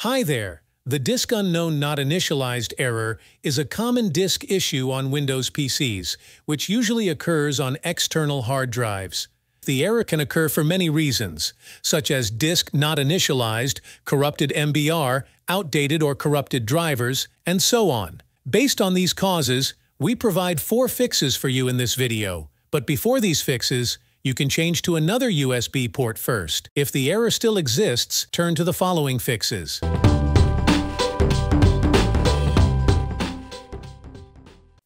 Hi there! The disk unknown not initialized error is a common disk issue on Windows PCs, which usually occurs on external hard drives. The error can occur for many reasons, such as disk not initialized, corrupted MBR, outdated or corrupted drivers, and so on. Based on these causes, we provide four fixes for you in this video. But before these fixes, you can change to another USB port first. If the error still exists, turn to the following fixes.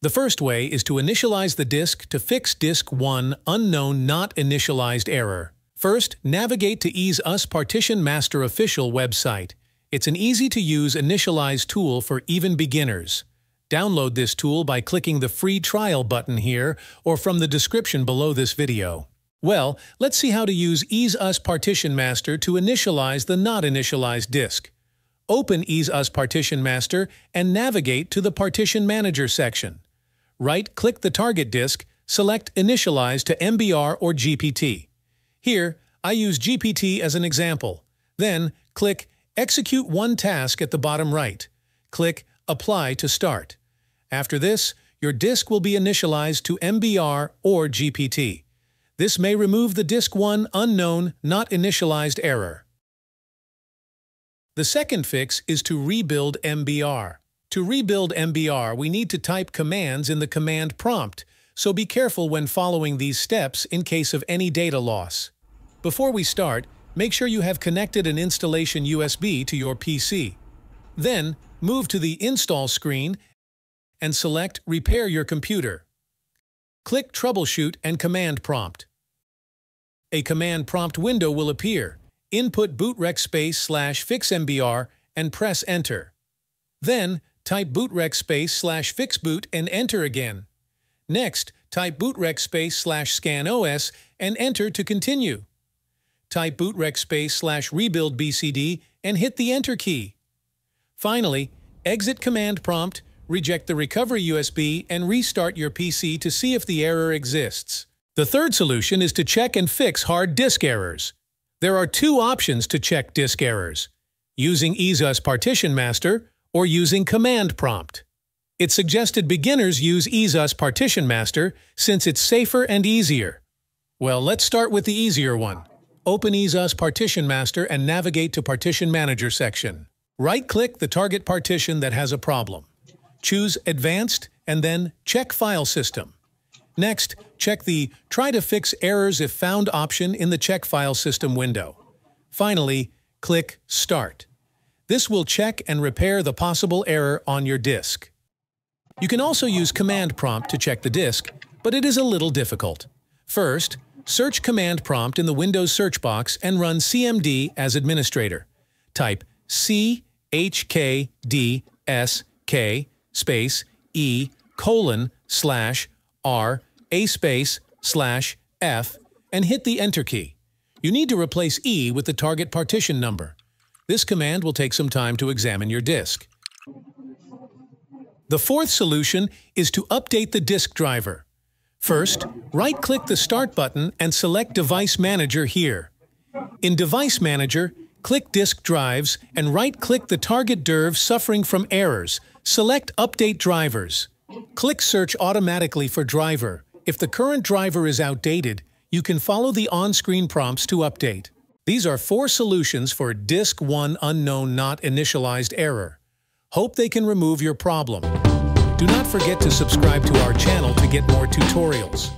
The first way is to initialize the disk to fix disk 1 unknown not initialized error. First, navigate to EaseUS Partition Master official website. It's an easy-to-use initialize tool for even beginners. Download this tool by clicking the free trial button here or from the description below this video. Well, let's see how to use EaseUS Partition Master to initialize the not initialized disk. Open EaseUS Partition Master and navigate to the Partition Manager section. Right-click the target disk, select Initialize to MBR or GPT. Here, I use GPT as an example. Then, click Execute one task at the bottom right. Click Apply to start. After this, your disk will be initialized to MBR or GPT. This may remove the disk 1 unknown not initialized error. The second fix is to rebuild MBR. To rebuild MBR, we need to type commands in the command prompt, so be careful when following these steps in case of any data loss. Before we start, make sure you have connected an installation USB to your PC. Then, move to the Install screen and select Repair your computer. Click Troubleshoot and Command Prompt. A command prompt window will appear. Input bootrec space slash fixmbr and press Enter. Then, type bootrec space slash fixboot and enter again. Next, type bootrec space slash scanos and enter to continue. Type bootrec space slash rebuild bcd and hit the Enter key. Finally, exit command prompt reject the recovery USB, and restart your PC to see if the error exists. The third solution is to check and fix hard disk errors. There are two options to check disk errors, using EaseUS Partition Master or using Command Prompt. It's suggested beginners use EaseUS Partition Master since it's safer and easier. Well, let's start with the easier one. Open EaseUS Partition Master and navigate to Partition Manager section. Right-click the target partition that has a problem. Choose Advanced and then Check File System. Next, check the Try to Fix Errors If Found option in the Check File System window. Finally, click Start. This will check and repair the possible error on your disk. You can also use Command Prompt to check the disk, but it is a little difficult. First, search Command Prompt in the Windows search box and run CMD as administrator. Type C H K D S K space E colon slash R A space slash F and hit the Enter key. You need to replace E with the target partition number. This command will take some time to examine your disk. The fourth solution is to update the disk driver. First, right-click the Start button and select Device Manager here. In Device Manager, click Disk Drives and right-click the target DRV suffering from errors, Select Update Drivers. Click Search automatically for driver. If the current driver is outdated, you can follow the on-screen prompts to update. These are four solutions for Disk 1 Unknown Not Initialized Error. Hope they can remove your problem. Do not forget to subscribe to our channel to get more tutorials.